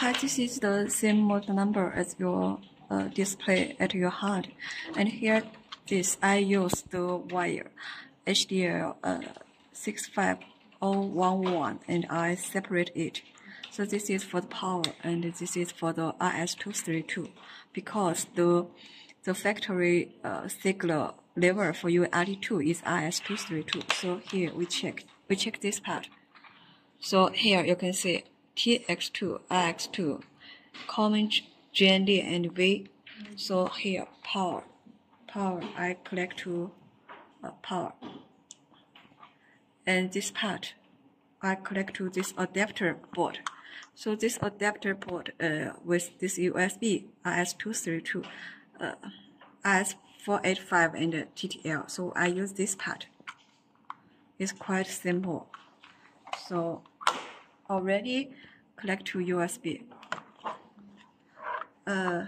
Hi, this is the same model number as your uh, display at your hand. And here, this I use the wire HDL uh, 65011 and I separate it. So this is for the power and this is for the RS232 because the the factory uh, signal level for UART2 is RS232. So here we check we check this part. So here you can see TX2, RX2, common GND and V. So here power, power I collect to uh, power. And this part I collect to this adapter board. So this adapter port uh, with this USB RS232, uh, RS485 and TTL. So I use this part. It's quite simple. So already connect to USB. Uh,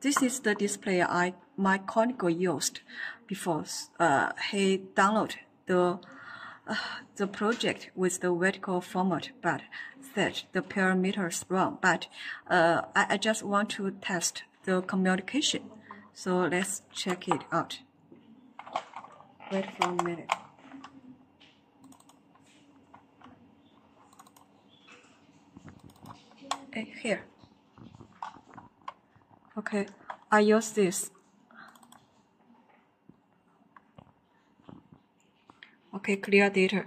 this is the display I my colleague used before. Uh, he downloaded the uh, the project with the vertical format, but set the parameters wrong. But uh, I, I just want to test the communication. So let's check it out. Wait for a minute. Here. Okay, I use this. Okay, clear data.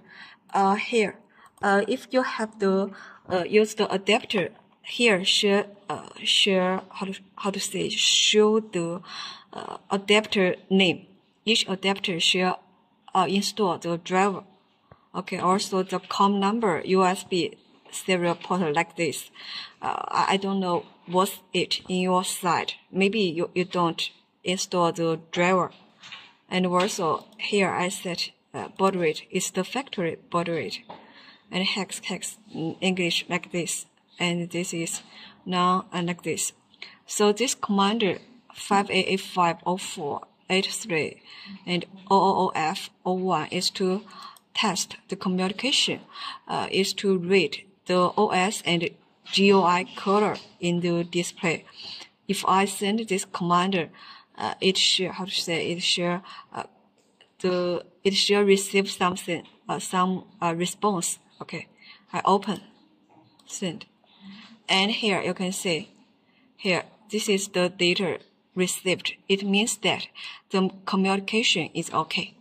Uh, here, uh, if you have the uh, use the adapter here, share uh, share how to how to say show the uh, adapter name. Each adapter shall uh, install the driver. Okay, also the COM number USB serial port like this. Uh, I don't know what's it in your site. Maybe you, you don't install the driver. And also here I set uh, baud rate is the factory baud rate and hex hex English like this. And this is now and like this. So this commander 58850483 and OOOF01 is to test the communication, uh, is to read the OS and GUI color in the display. If I send this command, uh, it should how to say it should uh, the it should receive something uh, some uh, response. Okay, I open, send, and here you can see here this is the data received. It means that the communication is okay.